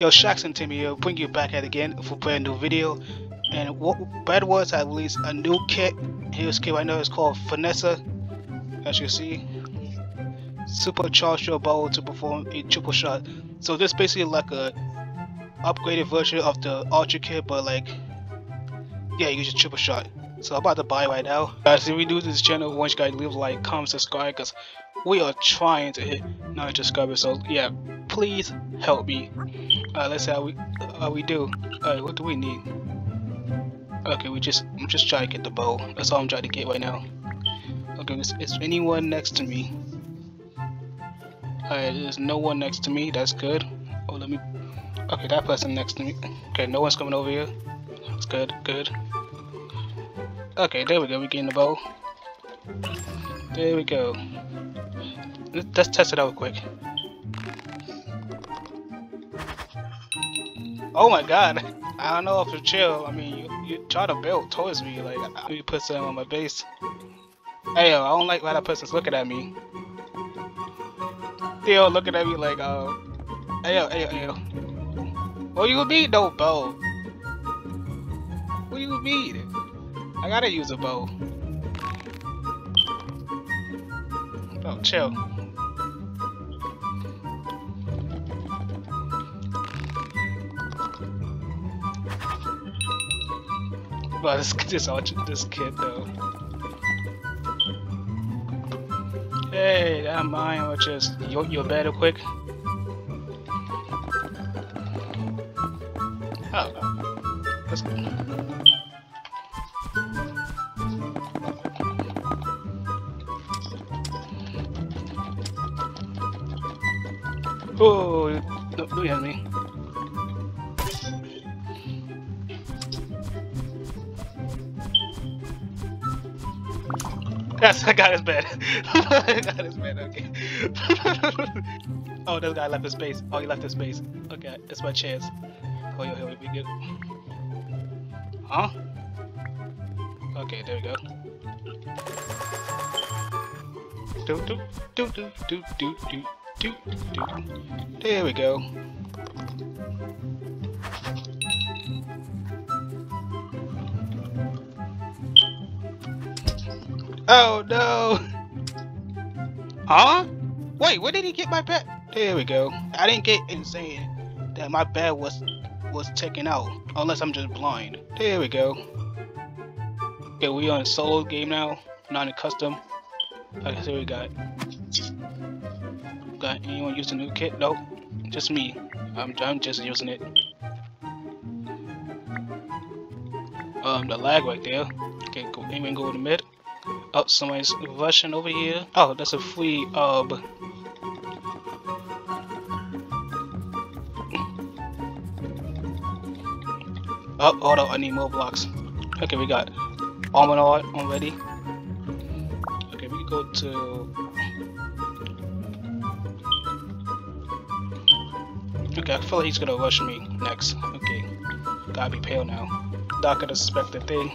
Yo, Shax and Timmy here, bring you back at again for brand new video. And what Bedwars have released a new kit. Here's kit right now, it's called Vanessa. As you see, supercharge your bow to perform a triple shot. So this basically like a upgraded version of the Archer kit, but like, yeah, you use a triple shot. So I'm about to buy right now. Guys, if you do this channel, once you guys leave like, comment, subscribe, because we are trying to hit 900 subscribers. So yeah, please help me. Let's see how we how we do. Alright, what do we need? Okay, we just I'm just trying to get the bow. That's all I'm trying to get right now. Okay, is, is anyone next to me? Alright, there's no one next to me. That's good. Oh, let me. Okay, that person next to me. Okay, no one's coming over here. That's good. Good. Okay, there we go. We're getting the bow. There we go. Let's test it out quick. Oh my god. I don't know if it's chill. I mean, you, you try to build towards me. Like, you put something on my base. Hey, I don't like why that person's looking at me. Still looking at me like, uh, hey, yo, hey, yo, hey, yo. What you mean, no bow? What you mean? I gotta use a bow. Oh, chill. But this this this kid though. Hey, that mine or just you your better quick. Oh, let's go. Oh, no, don't hit me. That's I got his bed. I got his. Okay. oh, this guy left his base. Oh, he left his base. Okay, it's my chance. Oh, we'll be good. Huh? Okay, there we go. Do do do do do do do do. There we go. Oh no! Huh? Wait, where did he get my bed? There we go. I didn't get insane that my bed was was taken out. Unless I'm just blind. There we go. Okay, we on a solo game now, not a custom. Okay, so we got. Got anyone use the new kit? Nope. Just me. I'm I'm just using it. Um, the lag right there. Okay, go anyone go to mid. Oh, somebody's rushing over here. Oh, that's a free uh, orb. Oh, hold on, I need more blocks. Okay, we got almond art already. Okay, we go to Okay, I feel like he's gonna rush me next. Okay. Gotta be pale now. Not gonna suspect a thing.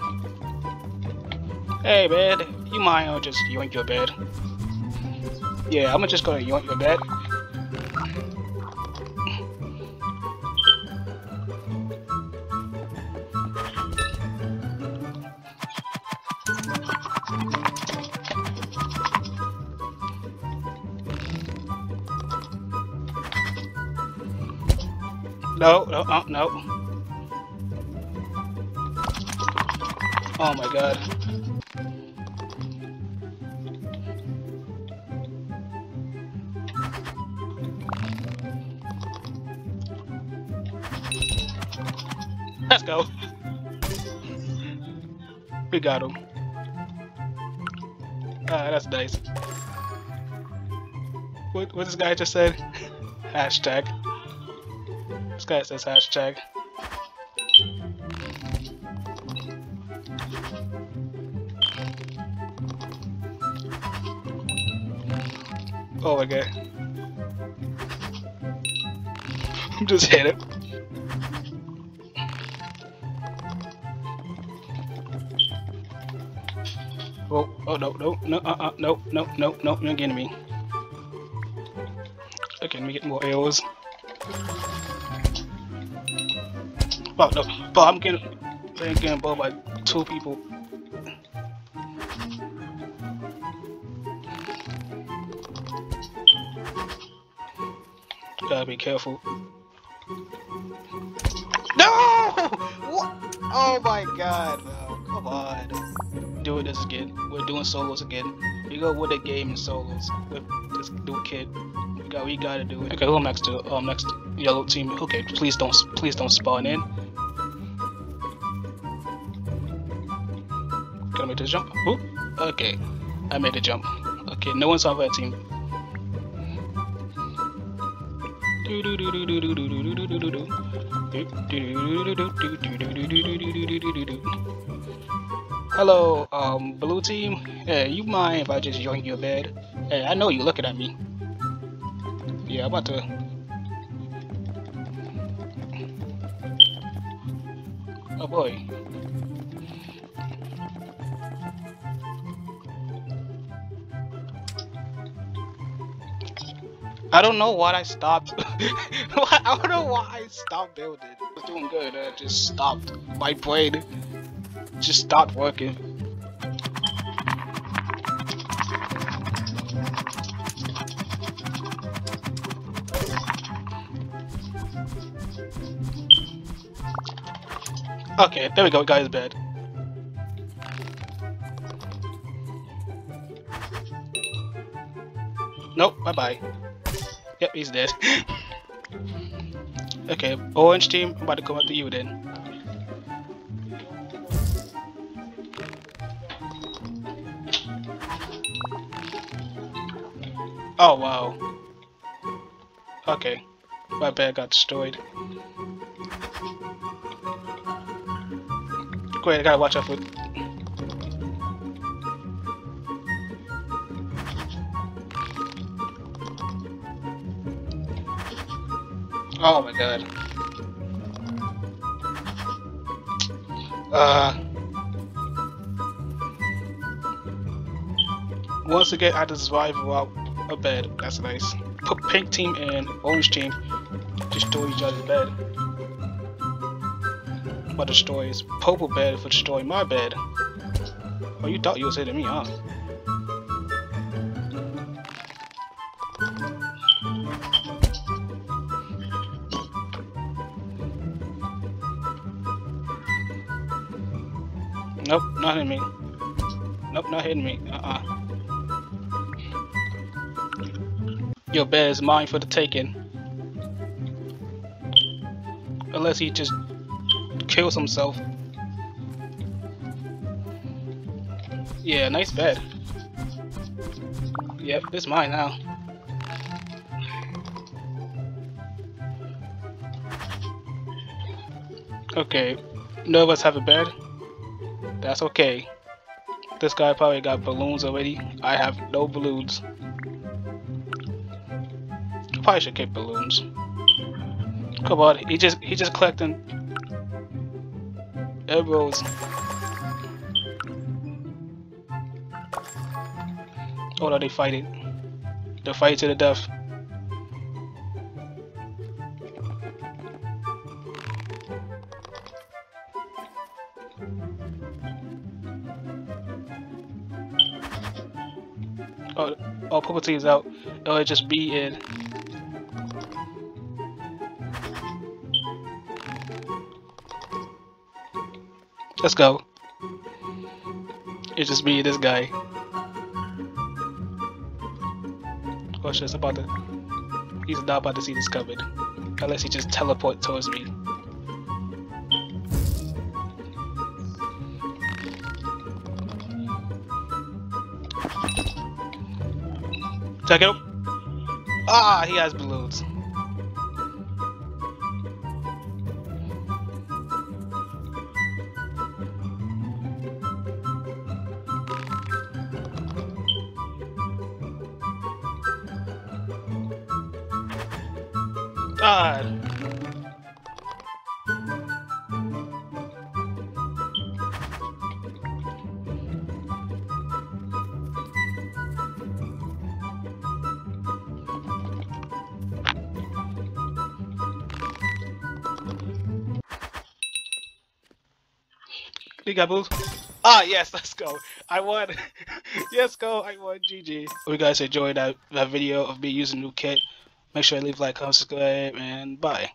Hey man, you mind or just yoink your bed? Yeah, I'm just gonna yoink your bed. No, no, uh, no. Oh my god. Let's go. We got him. Ah, that's nice. What, what this guy just said? Hashtag. This guy says hashtag. Oh god. Just hit it. Oh, oh no, no, no, uh, uh, no, no, no, no, you're getting me. Okay, let me get more arrows. Fuck no. But I'm getting, I'm getting bowled by two people. Gotta be careful. No! What? Oh my god. Come on. Doing this again. We're doing solos again. We go with the game in solos with this new kid. We got we gotta do it. Okay, who am next to? Um next yellow team. Okay, please don't please don't spawn in. Gonna make the jump. Ooh, okay. I made the jump. Okay, no one's on that team. Hello, um, blue team. Hey, you mind if I just join your bed? Hey, I know you looking at me. Yeah, I'm about to. Oh boy. I don't know why I stopped. I don't know why I stopped building. I was doing good. I just stopped. My brain just stopped working. Okay, there we go, guy's bed. Nope, bye bye. Yep, he's dead. okay, orange team, I'm about to come to you then. Oh wow. Okay. My bed got destroyed. Great, I gotta watch out for Oh my god. Uh, once again, I had to survive without a bed. That's nice. Put pink team and orange team destroy each other's bed. But destroys purple bed for destroying my bed. Oh, you thought you was hitting me, huh? Nope, not hitting me. Nope, not hitting me. Uh-uh. Your bed is mine for the taking. Unless he just kills himself. Yeah, nice bed. Yep, it's mine now. Okay, none of us have a bed. That's okay. This guy probably got balloons already. I have no balloons. Probably should keep balloons. Come on, he just he just collecting arrows. Oh no, they fighting. They fight to the death. Oh, oh, Puppeteer is out. Oh, It'll just be in. Let's go. It's just me this guy. Oh shit, it's about to... He's not about to see this coming. Unless he just teleport towards me. Check it out. Ah, he has God. Peekaboo. Ah, yes, let's go. I won. yes, go. I won. GG. Hope you guys enjoyed that, that video of me using new kit. Make sure you leave a like, comment, subscribe, and bye.